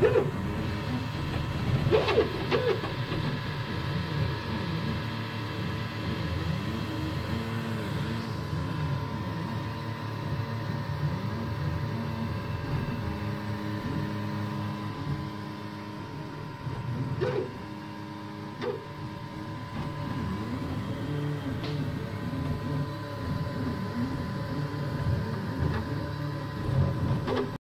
Hmm.